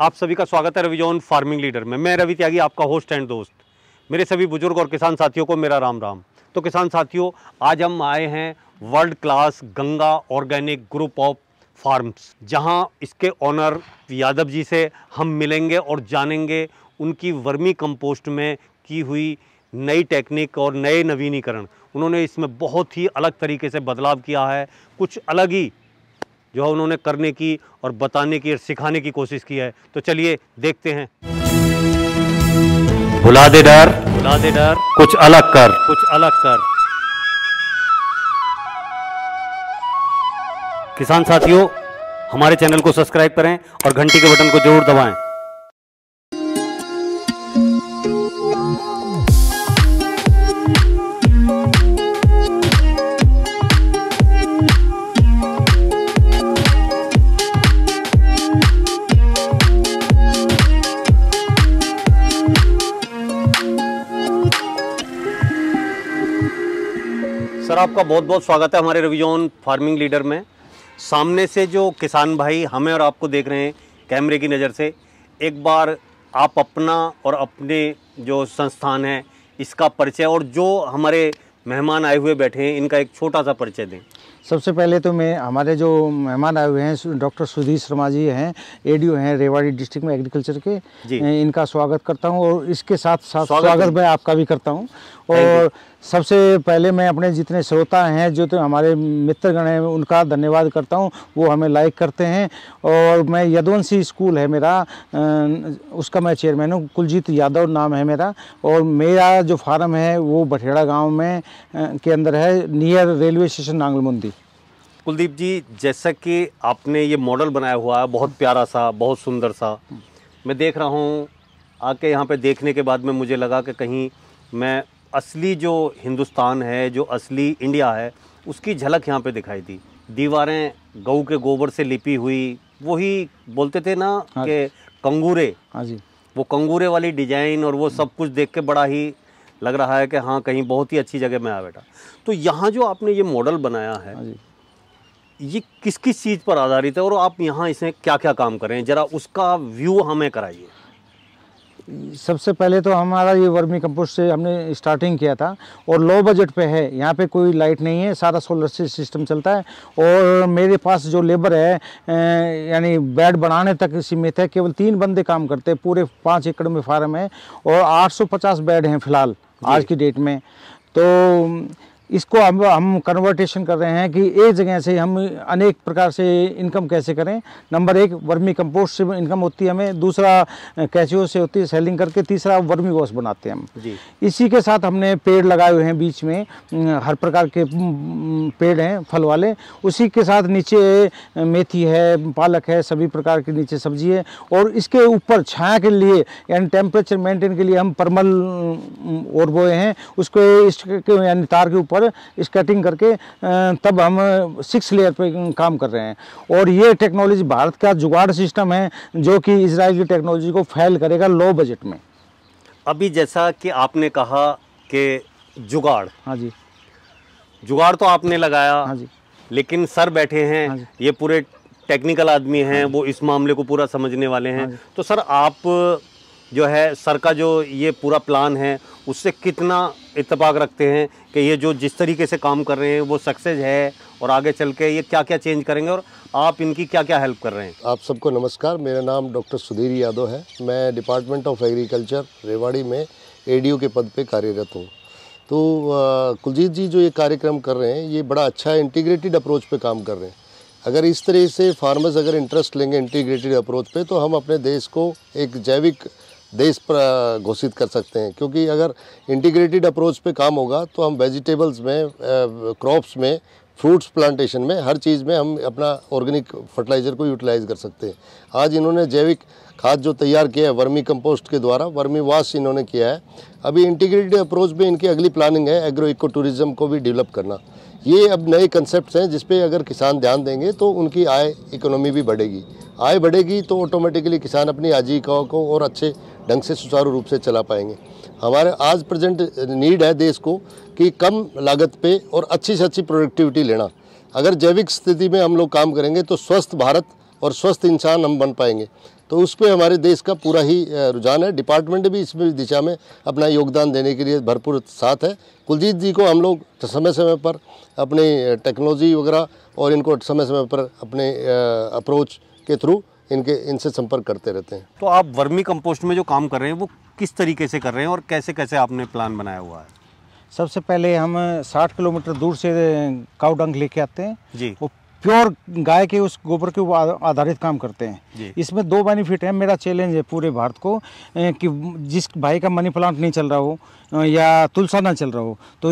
आप सभी का स्वागत है रविजोन फ़ार्मिंग लीडर में। मैं रवि त्यागी, आपका होस्ट एंड दोस्त। मेरे सभी बुज़ुर्ग और किसान साथियों को मेरा राम राम। तो किसान साथियों, आज हम आए हैं world class Ganga organic group of farms जहाँ इसके ऑनर यादव जी से हम मिलेंगे और जानेंगे उनकी वर्मी कंपोस्ट में की हुई नई टेक्निक और नए नवीनीकरण। उन्होंने इसमें बहुत ही अलग तरीके से बदलाव किया है। कुछ अलग ही जो है उन्होंने करने की और बताने की और सिखाने की कोशिश की है। तो चलिए देखते हैं। भुला दे डर। भुला दे डर। कुछ अलग कर। कुछ अलग कर। किसान साथियों हमारे चैनल को सब्सक्राइब करें और घंटी के बटन को ज़रूर दबाएँ। आपका बहुत बहुत स्वागत है हमारे रविजोन फ़ार्मिंग लीडर में। सामने से जो किसान भाई हमें और आपको देख रहे हैं कैमरे की नज़र से एक बार आप अपना और अपने जो संस्थान है इसका परिचय और जो हमारे मेहमान आए हुए बैठे हैं इनका एक छोटा सा परिचय दें। सबसे पहले तो मैं हमारे जो मेहमान आए हुए हैं डॉक्टर सुधीर शर्मा जी हैं एडीओ हैं रेवाड़ी डिस्ट्रिक्ट में एग्रीकल्चर के। इनका स्वागत करता हूँ और इसके साथ साथ स्वागत स्वागत, मैं आपका भी करता हूँ। और सबसे पहले मैं अपने जितने श्रोता हैं, जो तो हमारे मित्रगण हैं, उनका धन्यवाद करता हूँ। वो हमें लाइक करते हैं और मैं यदवंशी स्कूल है मेरा उसका मैं चेयरमैन हूँ। कुलजीत यादव नाम है मेरा और मेरा जो फार्म है, वो बठेड़ा गाँव में के अंदर है near railway station Nangalmundi Kuldeep ji, जैसा कि आपने ये मॉडल बनाया हुआ है, बहुत प्यारा सा, बहुत सुंदर सा। मैं देख रहा हूँ, आके यहाँ पे देखने के बाद में मुझे लगा कि कहीं मैं असली जो हिंदुस्तान है जो असली इंडिया है उसकी झलक यहाँ पे दिखाई दी। दीवारें गऊ के गोबर से लिपी हुई वही बोलते थे ना हाँ। कि कंगूरे। हाँ जी। वो कंगूरे वाली डिज़ाइन और वो सब कुछ देख के बड़ा ही लग रहा है कि हाँ कहीं बहुत ही अच्छी जगह में आया बेटा। तो यहाँ जो आपने ये मॉडल बनाया है हाँ जी। ये किस किस चीज़ पर आधारित है और आप यहाँ इसमें क्या क्या काम कर? रहे हैं जरा उसका व्यू हमें कराइए। सबसे पहले तो हमारा ये वर्मी कंपोस्ट से हमने स्टार्टिंग किया था और लो बजट पे है। यहाँ पे कोई लाइट नहीं है सारा सोलर से सिस्टम चलता है और मेरे पास जो लेबर है यानी बेड बनाने तक सीमित है केवल तीन बंदे काम करते हैं पूरे पाँच एकड़ में फार्म है और 850 बेड हैं फ़िलहाल आज की डेट में। तो इसको हम हम कन्वर्टेशन कर रहे हैं कि एक जगह से हम अनेक प्रकार से इनकम कैसे करें। नंबर एक वर्मी कंपोस्ट से इनकम होती है हमें। दूसरा कैचियो से होती है सेलिंग करके। तीसरा वर्मी वॉश बनाते हैं हम। जी। इसी के साथ हमने पेड़ लगाए हुए हैं बीच में। हर प्रकार के पेड़ हैं फल वाले। उसी के साथ नीचे मेथी है पालक है सभी प्रकार के नीचे सब्ज़ी है। और इसके ऊपर छाया के लिए यानी टेम्परेचर मेंटेन के लिए हम परमल और बोए हैं। उसको इसके यानी तार के ऊपर स्केटिंग करके तब हम सिक्स लेयर पे काम कर रहे हैं। और ये टेक्नोलॉजी भारत का जुगाड़ सिस्टम है जो कि इसराइल की टेक्नोलॉजी को फैल करेगा लो बजट में। अभी जैसा कि आपने कहा कि जुगाड़। हाँ जी। जुगाड़ तो आपने लगाया हाँ जी। लेकिन सर बैठे हाँ हैं। ये पूरे टेक्निकल आदमी हैं वो इस मामले को पूरा समझने वाले हैं। हाँ तो सर आप जो है सर का जो ये पूरा प्लान है उससे कितना इतफाक़ रखते हैं कि ये जो जिस तरीके से काम कर रहे हैं, वो सक्सेस है और आगे चल के ये क्या क्या चेंज करेंगे और आप इनकी क्या क्या हेल्प कर रहे हैं? आप सबको नमस्कार, मेरा नाम डॉक्टर सुधीर यादव है। मैं डिपार्टमेंट ऑफ़ एग्रीकल्चर रेवाड़ी में एडीओ के पद पे कार्यरत हूँ। तो कुलजीत जी जो ये कार्यक्रम कर रहे हैं, ये बड़ा अच्छा इंटीग्रेटेड अप्रोच पे काम कर रहे हैं। अगर इस तरह से फार्मर्स अगर इंटरेस्ट लेंगे इंटीग्रेटेड अप्रोच पे तो हम अपने देश को एक जैविक देश पर घोषित कर सकते हैं। क्योंकि अगर इंटीग्रेटेड अप्रोच पे काम होगा तो हम वेजिटेबल्स में क्रॉप्स में फ्रूट्स प्लांटेशन में, हर चीज़ में हम अपना ऑर्गेनिक फर्टिलाइज़र को यूटिलाइज कर सकते हैं। आज इन्होंने जैविक खाद जो तैयार किया है, वर्मी कंपोस्ट के द्वारा, वर्मी वाश इन्होंने किया है। अभी इंटीग्रेटेड अप्रोच में इनकी अगली प्लानिंग है एग्रो इको टूरिज़्म को भी डेवलप करना। ये अब नए कंसेप्ट हैं, जिस पे अगर किसान ध्यान देंगे तो उनकी आय इकोनॉमी भी बढ़ेगी। आय बढ़ेगी तो ऑटोमेटिकली किसान अपनी आजीविका को और अच्छे ढंग से सुचारू रूप से चला पाएँगे। हमारे आज प्रेजेंट नीड है देश को कि कम लागत पे और अच्छी से अच्छी प्रोडक्टिविटी लेना। अगर जैविक स्थिति में हम लोग काम करेंगे तो स्वस्थ भारत और स्वस्थ इंसान हम बन पाएँगे। तो उस पर हमारे देश का पूरा ही रुझान है। डिपार्टमेंट भी इसमें दिशा में अपना योगदान देने के लिए भरपूर साथ है। कुलजीत जी को हम लोग समय समय पर अपनी टेक्नोलॉजी वगैरह और इनको समय समय पर अपने अप्रोच के थ्रू इनके इनसे संपर्क करते रहते हैं। तो आप वर्मी कंपोस्ट में जो काम कर रहे हैं वो किस तरीके से कर रहे हैं और कैसे कैसे आपने प्लान बनाया हुआ है? सबसे पहले हम 60 किलोमीटर दूर से काउडंग लेके आते हैं। जी। वो प्योर गाय के उस गोबर के आधारित काम करते हैं। इसमें दो बेनिफिट है मेरा चैलेंज है पूरे भारत को कि जिस भाई का मनी प्लांट नहीं चल रहा हो या तुलसा ना चल रहा हो तो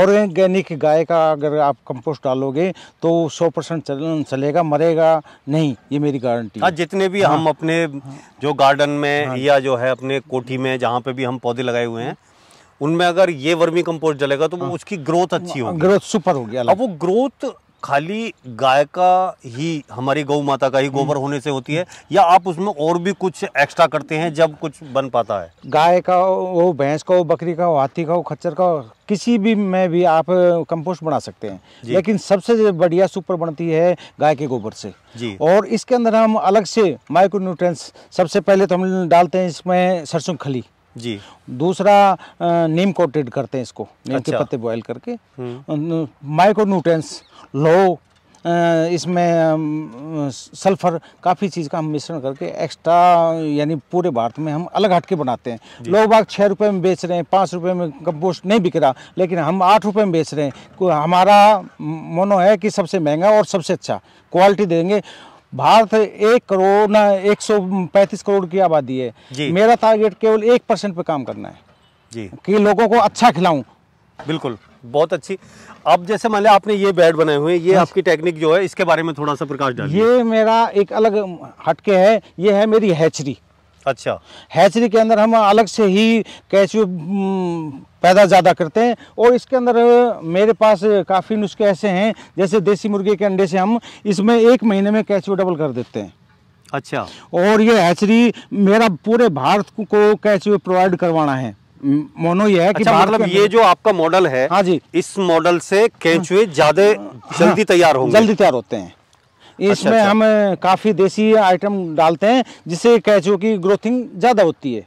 ऑर्गेनिक गाय का अगर आप कंपोस्ट डालोगे तो 100 परसेंट चल, चलेगा मरेगा नहीं ये मेरी गारंटी हाँ। है जितने भी हाँ, हम अपने जो गार्डन में हाँ, या जो है अपने कोठी में जहाँ पे भी हम पौधे लगाए हुए हैं उनमें अगर ये वर्मी कंपोस्ट जलेगा तो वो उसकी ग्रोथ अच्छी होगी। ग्रोथ सुपर होगी अब वो ग्रोथ खाली गाय का ही हमारी गौ माता का ही गोबर होने से होती है या आप उसमें और भी कुछ एक्स्ट्रा करते हैं जब कुछ बन पाता है? गाय का हो भैंस का हो बकरी का हो हाथी का हो खच्चर का हो किसी भी में भी आप कंपोस्ट बना सकते हैं। लेकिन सबसे बढ़िया सुपर बनती है गाय के गोबर से। जी। और इसके अंदर हम अलग से माइक्रो न्यूट्रिएंट्स सबसे पहले तो हम डालते हैं इसमें सरसों खली। जी दूसरा नीम कोटेड करते हैं इसको नीम अच्छा। के। पत्ते बॉयल करके। माइक्रो न्यूट्रिएंट्स लो इसमें सल्फ़र काफ़ी चीज़ का हम मिश्रण करके एक्स्ट्रा यानी पूरे भारत में हम अलग हटके बनाते हैं लोग बाग छः रुपये में बेच रहे हैं पाँच रुपये में कंपोस्ट नहीं बिक रहा लेकिन हम आठ रुपये में बेच रहे हैं हमारा मोनो है कि सबसे महँगा और सबसे अच्छा क्वालिटी देंगे भारत एक करोड़ ना एक सौ पैंतीस करोड़ की आबादी है। मेरा टारगेट केवल एक परसेंट पे काम करना है। जी। कि लोगों को अच्छा खिलाऊं। बिल्कुल बहुत अच्छी। अब जैसे मान लिया आपने ये बेड बनाए हुए ये आपकी टेक्निक जो है इसके बारे में थोड़ा सा प्रकाश डाल ये मेरा एक अलग हटके है ये है मेरी हैचरी अच्छा। हैचरी के अंदर हम अलग से ही कैचू हम्म, पैदा ज़्यादा करते हैं और इसके अंदर मेरे पास काफ़ी नुस्खे ऐसे हैं जैसे देसी मुर्गे के अंडे से हम इसमें एक महीने में कैचू डबल कर देते हैं। अच्छा। और ये हैचरी मेरा पूरे भारत को कैचू प्रोवाइड करवाना है। मोनो ये है कि अच्छा मतलब ये जो आपका मॉडल है हाँ जी। इस मॉडल से केंचुए ज़्यादा जल्दी तैयार होंगे। जल्दी तैयार होते हैं। इसमें अच्छा। हम काफ़ी देसी आइटम डालते हैं जिससे कैचों की ग्रोथिंग ज़्यादा होती है।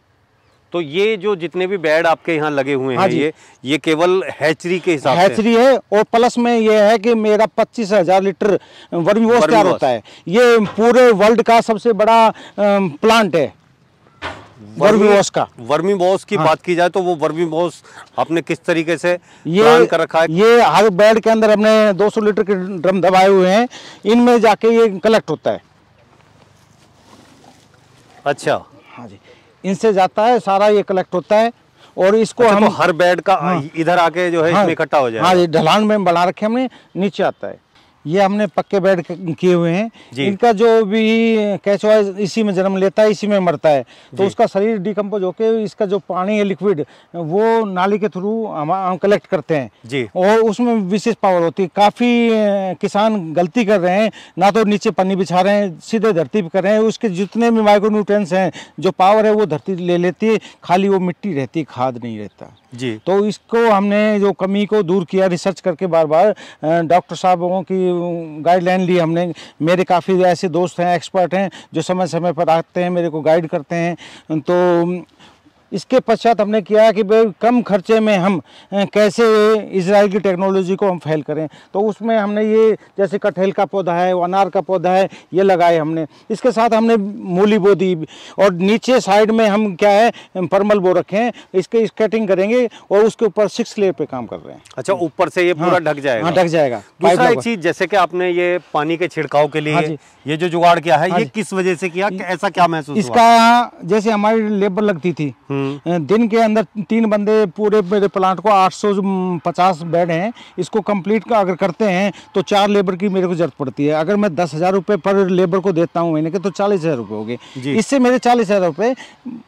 तो ये जो जितने भी बेड आपके यहाँ लगे हुए हाँ हैं। ये ये केवल हैचरी के हिसाब से? हैचरी है और प्लस में ये है कि मेरा पच्चीस हज़ार लीटर वर्मी वॉश तैयार होता है। ये पूरे वर्ल्ड का सबसे बड़ा प्लांट है। वर्मी वॉश का। वर्मी बॉस की हाँ। बात की जाए तो वो वर्मी बॉस आपने किस तरीके से ये कर रखा है? ये हर बेड के अंदर हमने 200 लीटर के ड्रम दबाए हुए हैं। इनमें जाके ये कलेक्ट होता है। अच्छा। हाँ जी। इनसे जाता है सारा ये कलेक्ट होता है और इसको अच्छा, हम तो हर बेड का हाँ, इधर आके जो है हाँ, इसमें इकट्ठा हो जाए हाँ जी ढलान में बना रखे हमने नीचे आता है। ये हमने पक्के बेड किए हुए हैं। इनका जो भी कैचुआ है, इसी में जन्म लेता है इसी में मरता है। तो उसका शरीर डिकम्पोज होके इसका जो पानी है लिक्विड वो नाली के थ्रू हम हम कलेक्ट करते हैं। जी। और उसमें विशेष पावर होती है। काफ़ी किसान गलती कर रहे हैं। ना तो नीचे पन्नी बिछा रहे हैं सीधे धरती पे कर रहे हैं। उसके जितने भी माइक्रो हैं जो पावर है वो धरती ले लेती है। खाली वो मिट्टी रहती खाद नहीं रहता। जी। तो इसको हमने जो कमी को दूर किया रिसर्च करके बार बार डॉक्टर साहबों की गाइडलाइन ली हमने। मेरे काफ़ी ऐसे दोस्त हैं एक्सपर्ट हैं, जो समय समय पर आते हैं, मेरे को गाइड करते हैं। तो इसके पश्चात हमने किया कि भाई कम खर्चे में हम कैसे इसराइल की टेक्नोलॉजी को हम फैल करें। तो उसमें हमने ये जैसे कटहल का पौधा है अनार का पौधा है ये लगाए हमने। इसके साथ हमने मूली बो दी। और नीचे साइड में हम क्या है परमल बो रखे हैं। इसके स्केटिंग करेंगे और उसके ऊपर सिक्स लेयर पे काम कर रहे हैं। अच्छा ऊपर से ये पूरा हाँ, ढक जाएगा? हाँ ढक जाएगा। दूसरा एक चीज़ जैसे कि आपने ये पानी के छिड़काव के हाँ लिए ये जो जुगाड़ किया है हाँ ये किस वजह से किया? ऐसा क्या महसूस इसका जैसे हमारी लेबर लगती थी हम्म। दिन के अंदर तीन बंदे पूरे मेरे प्लांट को 850 बेड हैं। इसको कंप्लीट का अगर करते हैं तो चार लेबर की मेरे को ज़रूरत पड़ती है। अगर मैं दस हज़ार रुपये पर लेबर को देता हूँ महीने के तो चालीस हज़ार रुपये हो गए। इससे मेरे चालीस हज़ार रुपये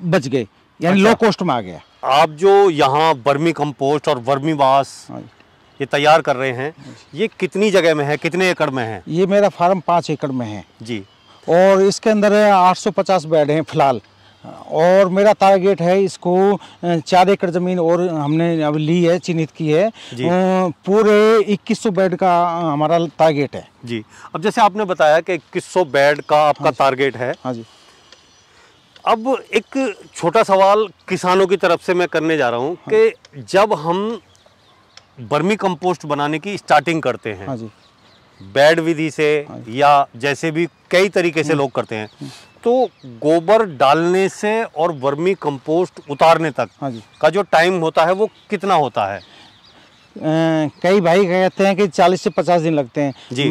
बच गए यानी अच्छा। लो कॉस्ट में आ गया। आप जो यहाँ वर्मी कंपोस्ट और वर्मी वास हाँ ये तैयार कर रहे हैं ये कितनी जगह में है कितने एकड़ में है? ये मेरा फार्म पाँच एकड़ में है। जी। और इसके अंदर 850 बेड हैं फ़िलहाल। और मेरा टारगेट है इसको चार एकड़ ज़मीन और हमने अब ली है चिन्हित की है। पूरे 2100 बेड का हमारा टारगेट है। जी। अब जैसे आपने बताया कि 2100 बेड का आपका टारगेट है। हाँ जी। अब एक छोटा सवाल किसानों की तरफ़ से मैं करने जा रहा हूँ हाँ। कि जब हम बर्मी कंपोस्ट बनाने की स्टार्टिंग करते हैं हाँ जी। बेड विधि से या जैसे भी कई तरीके से लोग करते हैं। तो गोबर डालने से और वर्मी कंपोस्ट उतारने तक हाँ जी। का जो टाइम होता है वो कितना होता है? कई भाई कहते हैं कि 40 से 50 दिन लगते हैं। जी।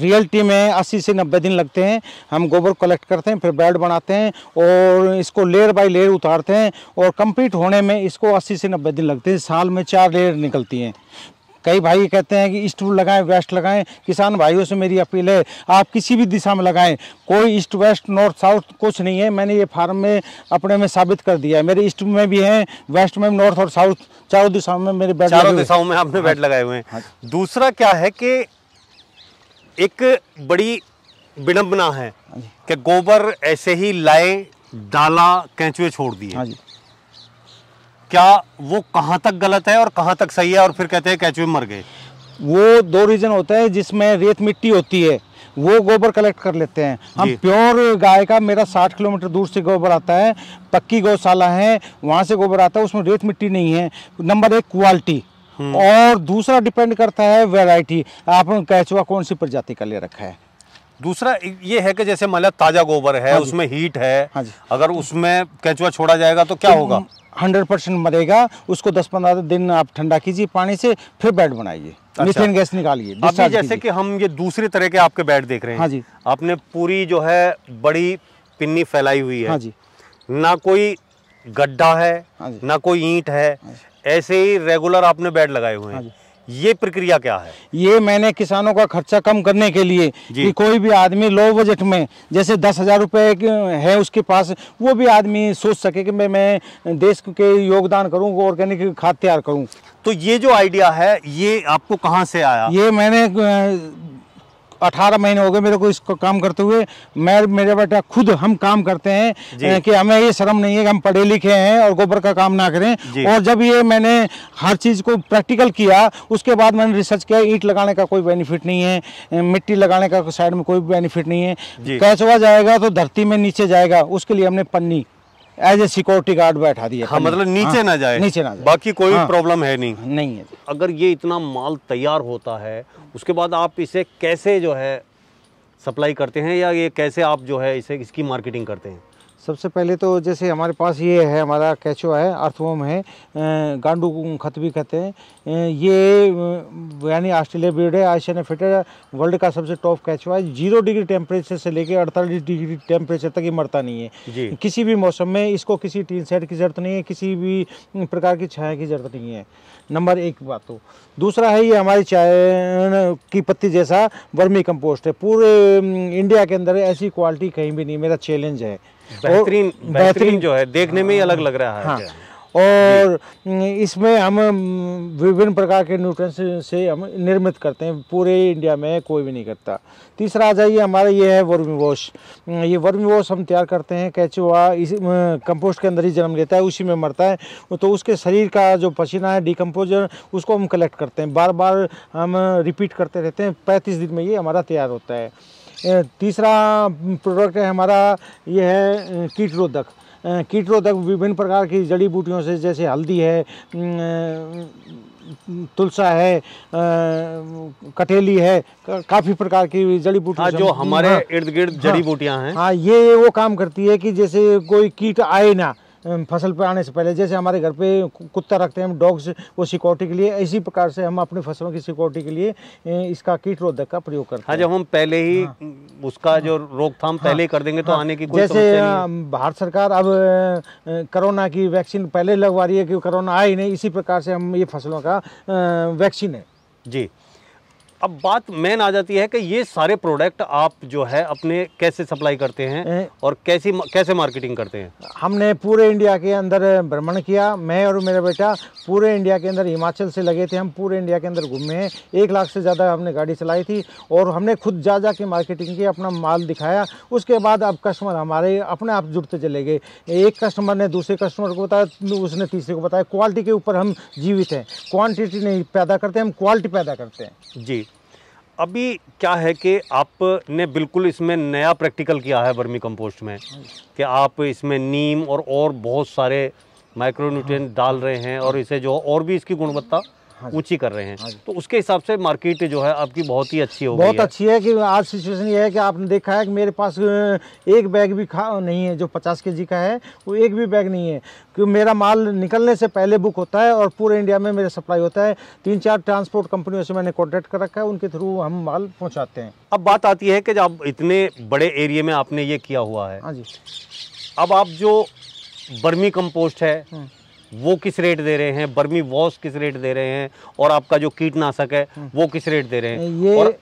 रियलिटी में 80 से 90 दिन लगते हैं। हम गोबर कलेक्ट करते हैं फिर बेड बनाते हैं और इसको लेयर बाय लेयर उतारते हैं और कंप्लीट होने में इसको 80 से 90 दिन लगते हैं। साल में चार लेयर निकलती हैं। कई भाई कहते हैं कि ईस्ट लगाएँ वेस्ट लगाएँ। किसान भाइयों से मेरी अपील है आप किसी भी दिशा में लगाएँ। कोई ईस्ट वेस्ट नॉर्थ साउथ कुछ नहीं है मैंने ये फार्म में अपने में साबित कर दिया है। मेरे ईस्ट में भी हैं वेस्ट में भी, नॉर्थ और साउथ चारों दिशाओं में मेरे बेड चारों दिशाओं में आपने बेड लगाए हुए हैं। दूसरा क्या है कि एक बड़ी विडम्बना है कि गोबर ऐसे ही लाए डाला कैंचुए छोड़ दिए। हाँ जी। क्या वो कहाँ तक गलत है और कहाँ तक सही है? और फिर कहते हैं कैचुए मर गए। वो दो रीजन होता है जिसमें रेत मिट्टी होती है वो गोबर कलेक्ट कर लेते हैं। हम प्योर गाय का मेरा 60 किलोमीटर दूर से गोबर आता है पक्की गौशाला है वहाँ से गोबर आता है उसमें रेत मिट्टी नहीं है। नंबर एक क्वालिटी। और दूसरा डिपेंड करता है वैरायटी। आप कैचुआ कौन सी प्रजाति का ले रखा है? दूसरा ये है कि जैसे मान लिया ताज़ा गोबर है हाँ उसमें हीट है हाँ जी। अगर उसमें कैचुआ छोड़ा जाएगा तो क्या होगा? हंड्रेड परसेंट मरेगा उसको दस पंद्रह दिन आप ठंडा कीजिए पानी से फिर बेड बनाइए। मीथेन गैस निकालिए अभी जैसे। कि हम ये दूसरे तरह के आपके बेड देख रहे हैं। हाँ जी। आपने पूरी जो है बड़ी पिन्नी फैलाई हुई है। हाँ जी। ना कोई गड्ढा है हाँ ना कोई ईंट है ऐसे ही रेगुलर आपने बेड लगाए हुए हाँ। हैं। ये प्रक्रिया क्या है? ये मैंने किसानों का खर्चा कम करने के लिए कि कोई भी आदमी लो बजट में जैसे दस हज़ार रुपये है उसके पास वो भी आदमी सोच सके कि मैं मैं देश के योगदान करूँ ऑर्गेनिक खाद तैयार करूँ। तो ये जो आइडिया है ये आपको कहाँ से आया? ये मैंने अठारह महीने हो गए मेरे को इसको काम करते हुए। मैं मेरे बेटा खुद हम काम करते हैं कि हमें ये शर्म नहीं है कि हम पढ़े लिखे हैं और गोबर का काम ना करें। और जब ये मैंने हर चीज़ को प्रैक्टिकल किया उसके बाद मैंने रिसर्च किया ईट लगाने का कोई बेनिफिट नहीं है मिट्टी लगाने का साइड में कोई बेनिफिट नहीं है। कैचवा जाएगा तो धरती में नीचे जाएगा उसके लिए हमने पन्नी एज ए सिक्योरिटी गार्ड बैठा दिया हाँ मतलब नीचे हाँ, ना जाए। नीचे ना जाए। बाकी कोई हाँ। प्रॉब्लम है नहीं। नहीं है अगर ये इतना माल तैयार होता है उसके बाद आप इसे कैसे जो है सप्लाई करते हैं या ये कैसे आप जो है इसे इसकी मार्केटिंग करते हैं? सबसे पहले तो जैसे हमारे पास ये है हमारा कैचो है अर्थवोम है गांडू खत भी कहते हैं। ये यानी ऑस्ट्रेलिया ब्रीड है आशियन फिटर वर्ल्ड का सबसे टॉप कैचो है। ज़ीरो डिग्री टेम्परेचर से लेकर अड़तालीस डिग्री टेम्परेचर तक ये मरता नहीं है। किसी भी मौसम में इसको किसी टीन सेट की ज़रूरत नहीं है किसी भी प्रकार की छाया की ज़रूरत नहीं है। नंबर एक बात तो। दूसरा है ये हमारी चाय की पत्ती जैसा वर्मी कंपोस्ट है। पूरे इंडिया के अंदर ऐसी क्वालिटी कहीं भी नहीं मेरा चैलेंज है। बेहतरीन बेहतरीन जो है देखने में ही अलग लग रहा है। हाँ। और इसमें हम विभिन्न प्रकार के न्यूट्रंस से हम निर्मित करते हैं। पूरे इंडिया में कोई भी नहीं करता। तीसरा आ जाइए हमारा ये है वर्मी वॉश। ये वर्मी वॉश हम तैयार करते हैं कैचुआ इस कंपोस्ट के अंदर ही जन्म लेता है उसी में मरता है। तो उसके शरीर का जो पसीना है डिकम्पोजर उसको हम कलेक्ट करते हैं। बार बार हम रिपीट करते रहते हैं। पैंतीस दिन में ये हमारा तैयार होता है। तीसरा प्रोडक्ट है हमारा ये है कीट कीटरोधक कीटरोधक विभिन्न प्रकार की जड़ी बूटियों से जैसे हल्दी है तुलसा है कटेली है काफ़ी प्रकार की जड़ी बूटी हाँ जो हमारे इर्द गिर्द जड़ी बूटियाँ हैं। हाँ ये वो काम करती है कि जैसे कोई कीट आए ना फ़सल पर आने से पहले जैसे हमारे घर पे कुत्ता रखते हैं हम डॉग्स वो सिक्योरिटी के लिए इसी प्रकार से हम अपनी फ़सलों की सिक्योरिटी के लिए इसका कीट रोधक का प्रयोग करते हाँ हैं। जब हम पहले ही हाँ, उसका जो रोकथाम हाँ, पहले ही कर देंगे तो आने की कोई जैसे है। भारत सरकार अब कोरोना की वैक्सीन पहले लगवा रही है कि कोरोना आए ही नहीं इसी प्रकार से हम ये फ़सलों का वैक्सीन है। जी। अब बात मेन आ जाती है कि ये सारे प्रोडक्ट आप जो है अपने कैसे सप्लाई करते हैं और कैसी कैसे मार्केटिंग करते हैं? हमने पूरे इंडिया के अंदर भ्रमण किया। मैं और मेरा बेटा पूरे इंडिया के अंदर हिमाचल से लगे थे हम पूरे इंडिया के अंदर घूमे हैं। एक लाख से ज़्यादा हमने गाड़ी चलाई थी और हमने खुद जा जा के मार्केटिंग की अपना माल दिखाया। उसके बाद अब कस्टमर हमारे अपने आप जुड़ते चले गए। एक कस्टमर ने दूसरे कस्टमर को बताया उसने तीसरे को बताया क्वालिटी के ऊपर हम जीवित हैं। क्वान्टिटी नहीं पैदा करते हम क्वालिटी पैदा करते हैं। जी। अभी क्या है कि आपने बिल्कुल इसमें नया प्रैक्टिकल किया है वर्मी कंपोस्ट में, कि आप इसमें नीम और और बहुत सारे माइक्रोन्यूट्रिएंट डाल रहे हैं और इसे जो और भी इसकी गुणवत्ता। ऊँची कर रहे हैं। हाँ तो उसके हिसाब से मार्केट जो है आपकी बहुत ही अच्छी हो बहुत है। अच्छी है कि आज सिचुएशन ये है कि आपने देखा है कि मेरे पास एक बैग भी खा नहीं है जो पचास के जी का है वो एक भी बैग नहीं है। क्योंकि मेरा माल निकलने से पहले बुक होता है और पूरे इंडिया में मेरा सप्लाई होता है। तीन चार ट्रांसपोर्ट कंपनियों से मैंने कॉन्टैक्ट कर रखा है उनके थ्रू हम माल पहुँचाते हैं। अब बात आती है कि जब इतने बड़े एरिए में आपने ये किया हुआ है हाँ जी। अब आप जो बर्मी कंपोस्ट है हम्म। वो किस रेट दे रहे हैं बर्मी वॉश किस रेट दे रहे हैं और आपका जो कीटनाशक है वो किस रेट दे रहे हैं। ये और,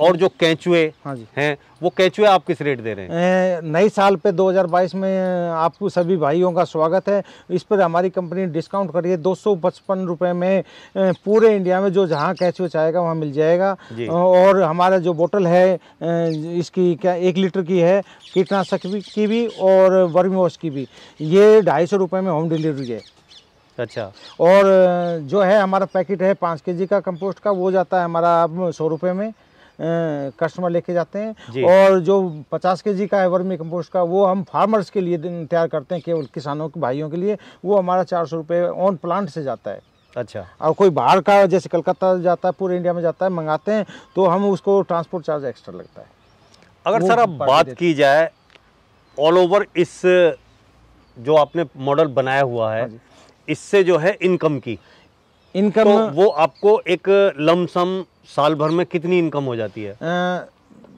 और जो कैचुए हाँ जी। हैं वो कैचुए आप किस रेट दे रहे हैं? नई साल पे 2022 में आपको सभी भाइयों का स्वागत है। इस पर हमारी कंपनी डिस्काउंट करिए दो सौ में पूरे इंडिया में जो जहाँ कैचुआ चाहेगा वहाँ मिल जाएगा। और हमारा जो बोतल है इसकी क्या एक लीटर की है कीटनाशक भी की भी और वर्मी वॉश की भी। ये ढाई सौ में होम डिलीवरी है। अच्छा। और जो है हमारा पैकेट है पाँच के जी का कंपोस्ट का वो जाता है हमारा अब सौ रुपये में। कस्टमर लेके जाते हैं। और जो पचास के जी का है वर्मी कंपोस्ट का वो हम फार्मर्स के लिए तैयार करते हैं केवल किसानों के भाइयों के लिए। वो हमारा चार सौ रुपये ऑन प्लांट से जाता है। अच्छा। और कोई बाहर का जैसे कलकत्ता जाता है पूरे इंडिया में जाता है मंगाते हैं तो हम उसको ट्रांसपोर्ट चार्ज एक्स्ट्रा लगता है। अगर सर अब बात की जाए ऑल ओवर इस जो आपने मॉडल बनाया हुआ है हाँ इससे जो है इनकम की इनकम तो वो आपको एक लमसम साल भर में कितनी इनकम हो जाती है? आ,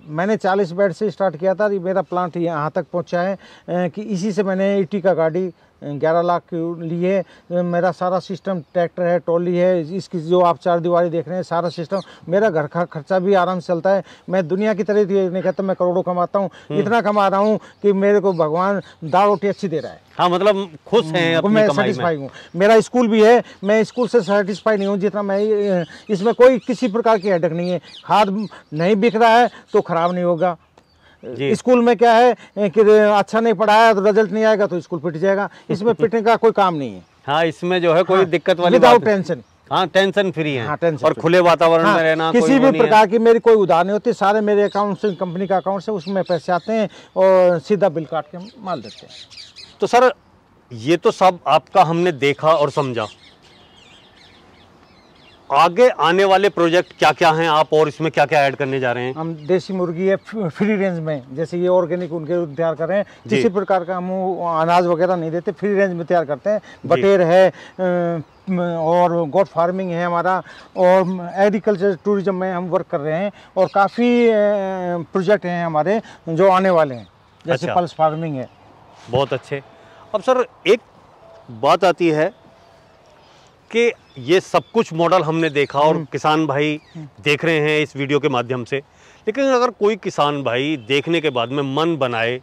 मैंने 40 बेड से स्टार्ट किया था। मेरा प्लांट यहाँ तक पहुँचा है कि इसी से मैंने इटी का गाड़ी ग्यारह लाख के लिए। मेरा सारा सिस्टम ट्रैक्टर है ट्रॉली है इसकी जो आप चार दीवारी देख रहे हैं सारा सिस्टम मेरा घर का खर्चा भी आराम से चलता है। मैं दुनिया की तरह नहीं कहता मैं करोड़ों कमाता हूँ। इतना कमा रहा हूँ कि मेरे को भगवान दाल रोटी अच्छी दे रहा है। हाँ मतलब खुश हैं अपनी मैं सेटिस्फाई हूँ। मेरा स्कूल भी है मैं स्कूल से सेटिस्फाई नहीं हूँ जितना मैं इसमें कोई किसी प्रकार की हेडक नहीं है। खाद नहीं बिक रहा है तो खराब नहीं होगा। स्कूल में क्या है कि अच्छा नहीं पढ़ाया तो रिज़ल्ट नहीं आएगा तो स्कूल पिट जाएगा। इसमें पिटने का कोई काम नहीं है। हाँ इसमें जो है कोई हाँ, दिक्कत वाली विदाउट टेंशन हाँ टेंशन फ्री है। हाँ, टेंशन और खुले वातावरण हाँ, में रहना किसी कोई भी प्रकार की मेरी कोई उधार नहीं होती सारे मेरे अकाउंट से कंपनी का अकाउंट से उसमें पैसे आते हैं और सीधा बिल काट के माल देते हैं। तो सर ये तो सब आपका हमने देखा और समझा। आगे आने वाले प्रोजेक्ट क्या क्या हैं? आप और इसमें क्या क्या ऐड करने जा रहे हैं? हम देसी मुर्गी है फ्री रेंज में जैसे ये ऑर्गेनिक उनके तैयार कर रहे हैं। किसी प्रकार का हम अनाज वगैरह नहीं देते फ्री रेंज में तैयार करते हैं। बटेर है और गोट फ़ार्मिंग है हमारा और एग्रीकल्चर टूरिज़्म में हम वर्क कर रहे हैं और काफ़ी प्रोजेक्ट हैं हमारे जो आने वाले हैं जैसे अच्छा। पल्स फ़ार्मिंग है। बहुत अच्छे। अब सर एक बात आती है कि ये सब कुछ मॉडल हमने देखा और किसान भाई देख रहे हैं इस वीडियो के माध्यम से। लेकिन अगर कोई किसान भाई देखने के बाद में मन बनाए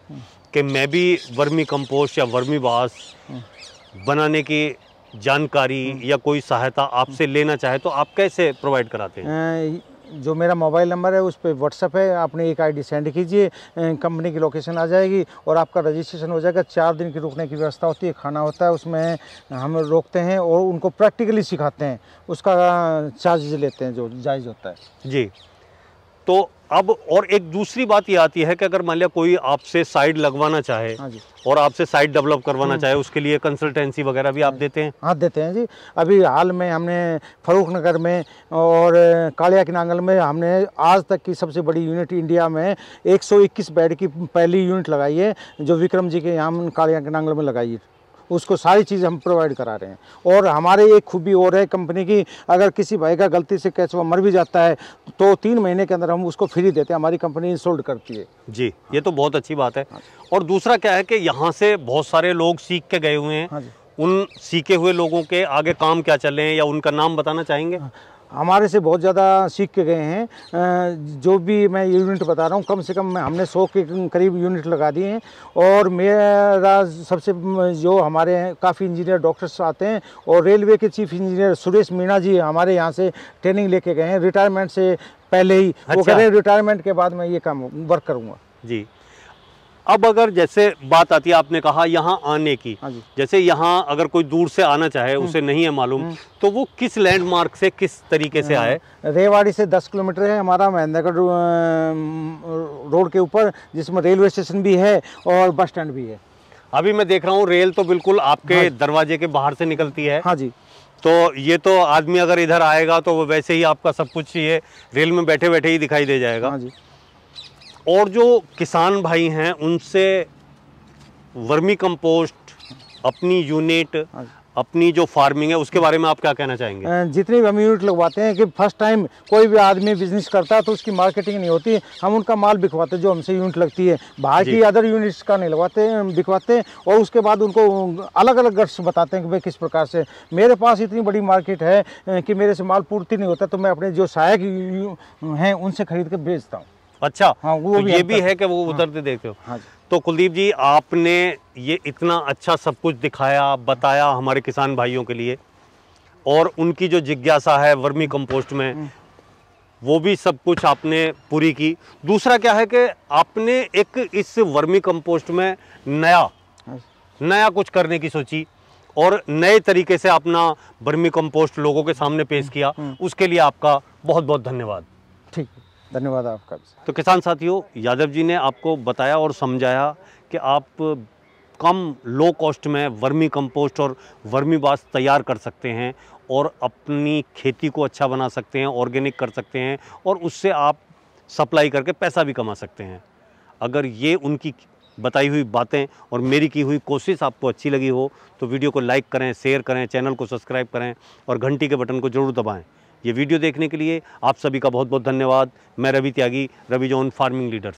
कि मैं भी वर्मी कंपोस्ट या वर्मी बास बनाने की जानकारी या कोई सहायता आपसे लेना चाहे तो आप कैसे प्रोवाइड कराते हैं? जो मेरा मोबाइल नंबर है, उस पर व्हाट्सअप है। आपने एक आईडी सेंड कीजिए कंपनी की लोकेशन आ जाएगी और आपका रजिस्ट्रेशन हो जाएगा। चार दिन की रुकने की व्यवस्था होती है, खाना होता है, उसमें हम रोकते हैं और उनको प्रैक्टिकली सिखाते हैं। उसका चार्ज लेते हैं जो जायज़ होता है। जी। तो अब और एक दूसरी बात ये आती है कि अगर मान लिया कोई आपसे साइड लगवाना चाहे हाँ जी। और आपसे साइड डेवलप करवाना चाहे उसके लिए कंसल्टेंसी वगैरह भी आप देते हैं? हाँ देते हैं जी। अभी हाल में हमने फरूख नगर में और कालिया के नांगल में हमने आज तक की सबसे बड़ी यूनिट इंडिया में 121 बेड की पहली यूनिट लगाई है जो विक्रम जी के यहाँ कालिया के नांगल में लगाई है। उसको सारी चीज़ हम प्रोवाइड करा रहे हैं। और हमारे एक खूबी और है कंपनी की अगर किसी भाई का गलती से कैचवा मर भी जाता है तो तीन महीने के अंदर हम उसको फ्री देते हैं हमारी कंपनी इंसोल्ड करती है। जी ये तो बहुत अच्छी बात है। और दूसरा क्या है कि यहाँ से बहुत सारे लोग सीख के गए हुए हैं। हाँ उन सीखे हुए लोगों के आगे काम क्या चल रहे हैं या उनका नाम बताना चाहेंगे? हमारे से बहुत ज़्यादा सीख के गए हैं। जो भी मैं यूनिट बता रहा हूँ कम से कम हमने सौ के करीब यूनिट लगा दिए हैं। और मेरा सबसे जो हमारे काफ़ी इंजीनियर डॉक्टर्स आते हैं और रेलवे के चीफ इंजीनियर सुरेश मीणा जी हमारे यहाँ से ट्रेनिंग लेके गए हैं। रिटायरमेंट से पहले ही वो अच्छा। कह रहे हैं रिटायरमेंट के बाद मैं ये काम वर्क करूँगा। जी। अब अगर जैसे बात आती है आपने कहा यहाँ आने की। हाँ जैसे यहाँ अगर कोई दूर से आना चाहे उसे नहीं है मालूम तो वो किस लैंडमार्क से किस तरीके से आए? रेवाड़ी से 10 किलोमीटर है हमारा महेंद्रगढ़ रोड के ऊपर जिसमें रेलवे स्टेशन भी है और बस स्टैंड भी है। अभी मैं देख रहा हूँ रेल तो बिल्कुल आपके दरवाजे के बाहर से निकलती है। हाँ जी। तो ये तो आदमी अगर इधर आएगा तो वो वैसे ही आपका सब कुछ ये रेल में बैठे बैठे ही दिखाई दे जाएगा। हाँ जी। और जो किसान भाई हैं उनसे वर्मी कंपोस्ट अपनी यूनिट हाँ अपनी जो फ़ार्मिंग है उसके बारे में आप क्या कहना चाहेंगे? जितने भी हम यूनिट लगवाते हैं कि फ़र्स्ट टाइम कोई भी आदमी बिज़नेस करता है तो उसकी मार्केटिंग नहीं होती। हम उनका माल बिकवाते जो हमसे यूनिट लगती है। बाहर की अदर यूनिट्स का नहीं लगवाते बिकवाते और उसके बाद उनको अलग अलग गट्स बताते हैं कि भाई किस प्रकार से। मेरे पास इतनी बड़ी मार्केट है कि मेरे से माल पूर्ति नहीं होता तो मैं अपने जो सहायक हैं उनसे खरीद कर बेचता हूँ। अच्छा हाँ, वो तो भी ये भी है कि वो उतरते देखते हो? हाँ जी। तो कुलदीप जी आपने ये इतना अच्छा सब कुछ दिखाया बताया हमारे किसान भाइयों के लिए और उनकी जो जिज्ञासा है वर्मी कंपोस्ट में वो भी सब कुछ आपने पूरी की। दूसरा क्या है कि आपने एक इस वर्मी कंपोस्ट में नया हाँ नया कुछ करने की सोची और नए तरीके से अपना वर्मी कंपोस्ट लोगों के सामने पेश किया। उसके लिए आपका बहुत बहुत धन्यवाद। ठीक। है धन्यवाद आपका भी तो किसान साथियों, यादव जी ने आपको बताया और समझाया कि आप कम लो कॉस्ट में वर्मी कंपोस्ट और वर्मी बास तैयार कर सकते हैं और अपनी खेती को अच्छा बना सकते हैं ऑर्गेनिक कर सकते हैं और उससे आप सप्लाई करके पैसा भी कमा सकते हैं। अगर ये उनकी बताई हुई बातें और मेरी की हुई कोशिश आपको अच्छी लगी हो तो वीडियो को लाइक करें शेयर करें, चैनल को सब्सक्राइब करें और घंटी के बटन को ज़रूर दबाएँ। ये वीडियो देखने के लिए आप सभी का बहुत बहुत धन्यवाद। मैं Ravi Tyagi, Ravi zone, farming leader